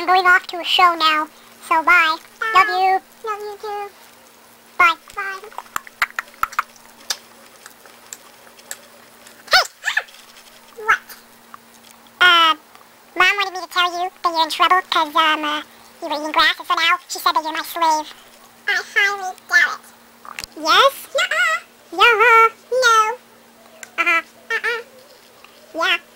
I'm going off to a show now. So bye. bye. Love you. Love you too. Bye. Bye. Hey! Ah! What? Uh, Mom wanted me to tell you that you're in trouble because, um, uh, you were eating grass, and so now she said that you're my slave. I highly doubt it. Yes? Nuh-uh. Yo-huh. No. Uh-huh. Uh-uh. Yeah.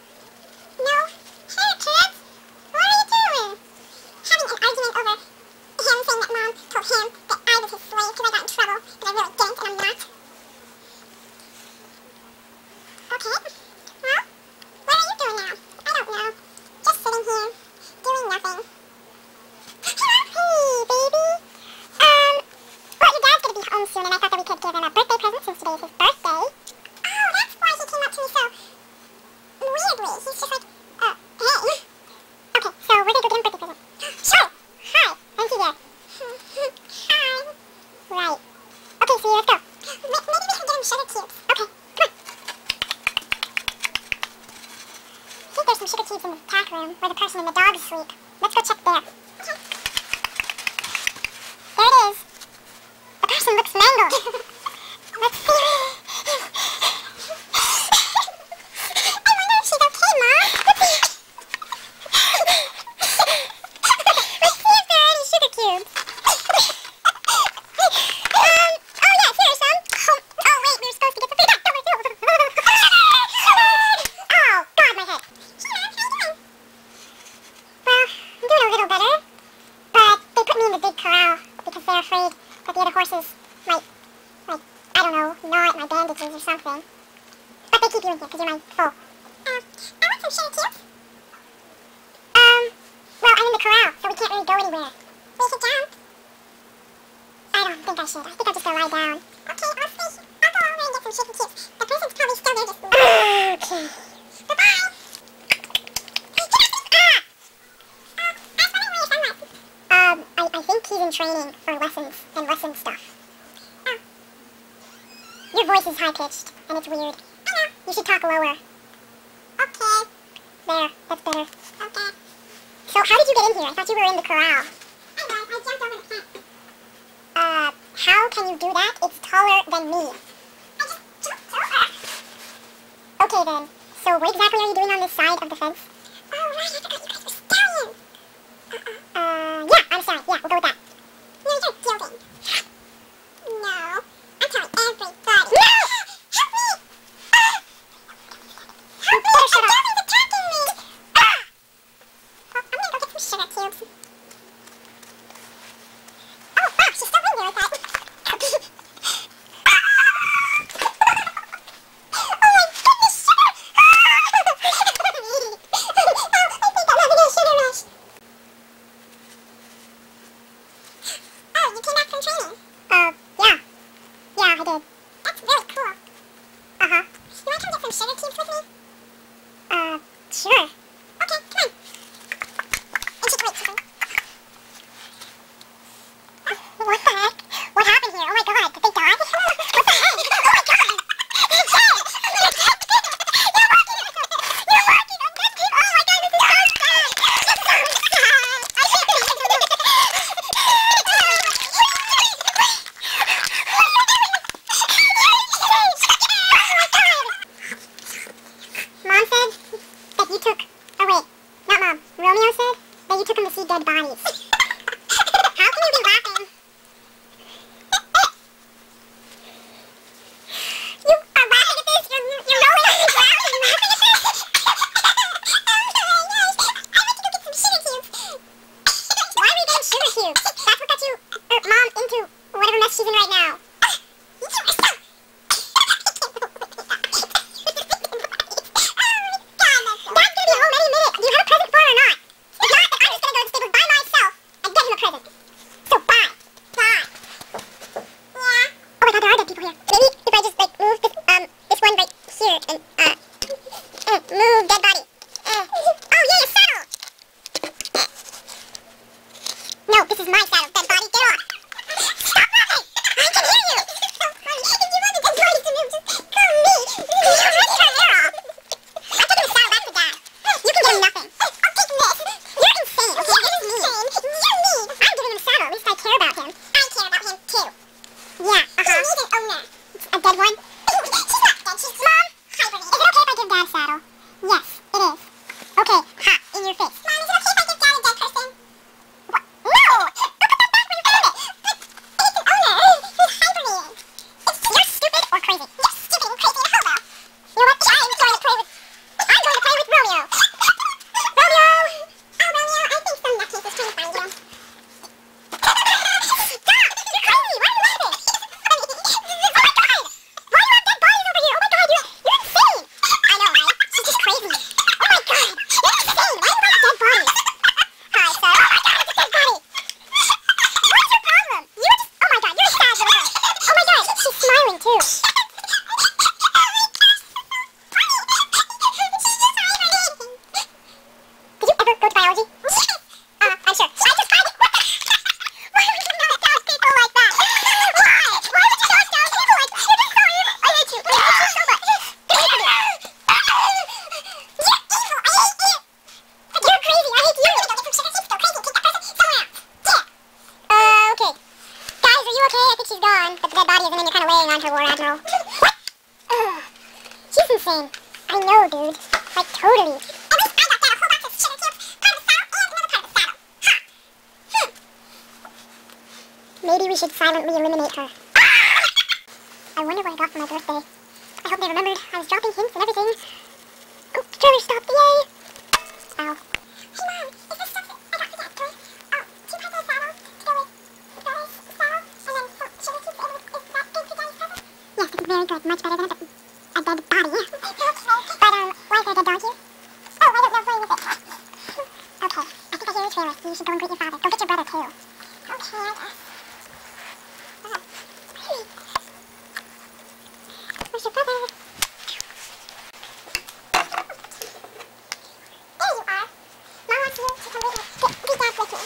that's the dogs sleep. Let's go check there. Okay. There it is. The person looks mangled. Let's see. he's in training for lessons and lesson stuff. Oh. Your voice is high-pitched, and it's weird. I know. You should talk lower. Okay. There. That's better. Okay. So how did you get in here? I thought you were in the corral. I know. I jumped over the fence. Uh, how can you do that? It's taller than me. I just jumped over. Okay, then. So what exactly are you doing on this side of the fence? Oh, right. I forgot you guys were stallions. Uh, -uh. uh, yeah. I'm sorry. Yeah, we'll go with that. some sugar cubes with me? Uh, sure. Romeo said that you took him to see dead bodies. How can you be laughing? you are laughing at this? You're, you're on the ground and laughing at this? to go get some sugar cubes. Why are we getting sugar cubes? That's what got you, er, mom into whatever mess she's in right now. she's gone, but the dead body isn't in, you're kind of weighing on her, War Admiral. what? Ugh. She's insane. I know, dude. Like, totally. At least I got a whole box of chicken tips, part of the saddle, and another part of the saddle. Ha! Huh. Hmm. Maybe we should silently eliminate her. I wonder where I got for my birthday. Dead body. But, um, why is there a dead dog here? Oh, I don't know where is it. Okay, I think I hear a trailer. You should go and greet your father. Go get your brother, too. Okay. Uh. Where's your brother? There you are. Mom wants you to come with me. Get, get.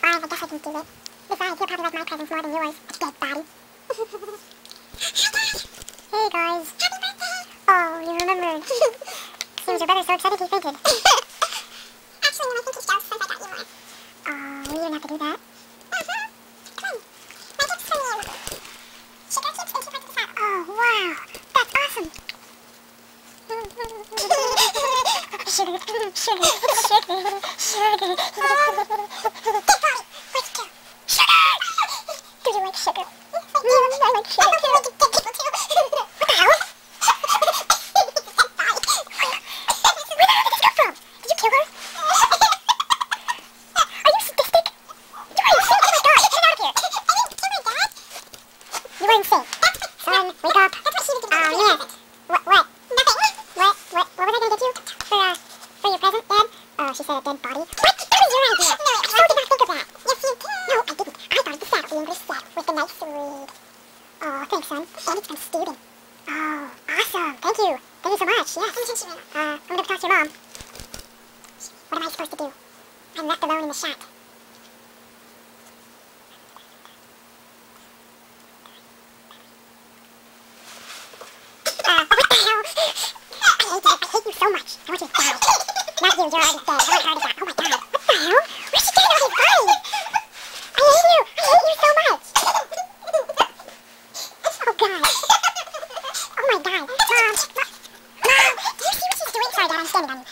Fine, I guess I can do it. Besides, he'll probably like my presents more than yours. Dead body. Guys. Happy birthday! Oh, you remembered. Seems your brother's so excited he fainted. Actually, no, I think he's jealous since I got you one. Oh, we didn't have to do that. Uh-huh. Come on. My gift's from you. Sugar cubes and two parts of the saddle. Oh, wow. That's awesome. sugar, sugar, sugar, sugar. Big body. Where's two? Sugar! Do you like sugar? Yes, I do. Mm, I like sugar I too. like dead people too. What the hell? Where the hell did this come from? Did you kill her? Are you sadistic? You are insane. Oh my god, get out of here. I didn't kill my dad. Are insane. Son, wake up. That's what she would do. Oh, yeah. What, what? Nothing. What, what, what was I gonna get you? For, uh, for your present, Dad? Oh, she said a dead body. What? That was your idea. No, I did not think of that. Yes, you did. No, I didn't. I thought of the saddle, the English saddle, with the nice reed. Oh, thanks, son. And it's from Steven. Oh, awesome. Thank you. Thank you so much. Yes. Uh, I'm gonna talk to your mom. What am I supposed to do? I'm left alone in the shack. Uh, what the hell? I hate you. I hate you so much. I want you to die. Not Oh my god. What the hell? Where's she getting all these bodies? I hate you. I hate you so much. Oh. Oh my god. Mom. Mom. Do you see what she's doing? Sorry, Dad. I'm standing on you.